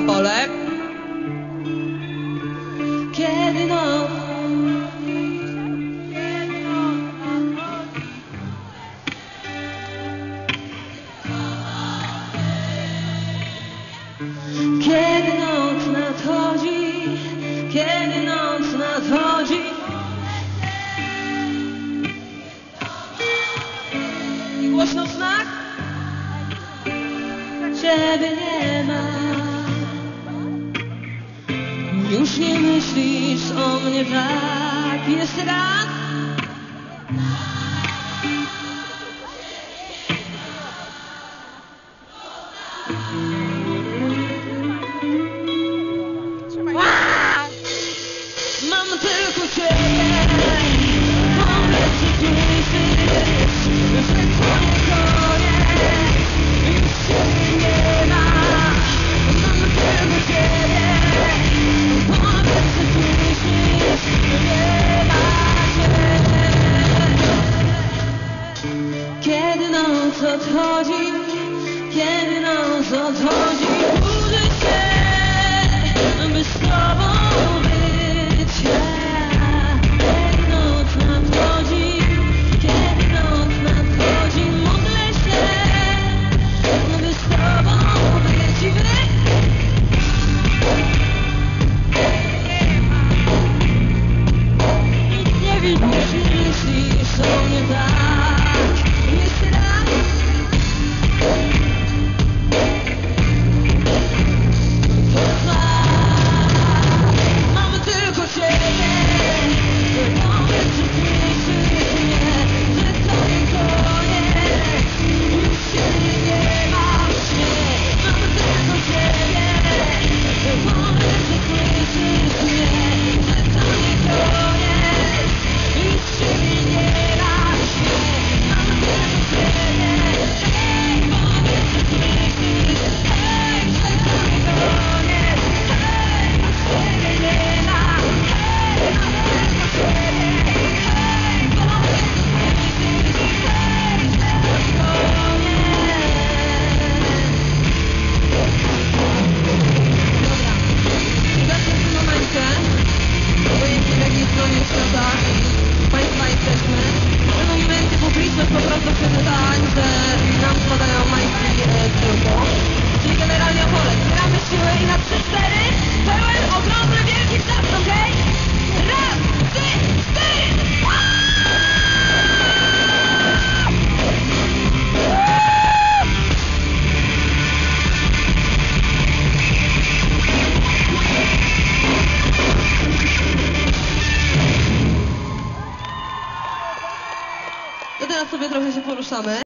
na pole. Kiedy noc Kiedy noc nadchodzi, kiedy noc nadchodzi. I głośno znak Ciebie nie ma. myslíš o mně tak, ještě rád. odchodzi, kiedy nas odchodzi. sobie trochę się poruszamy.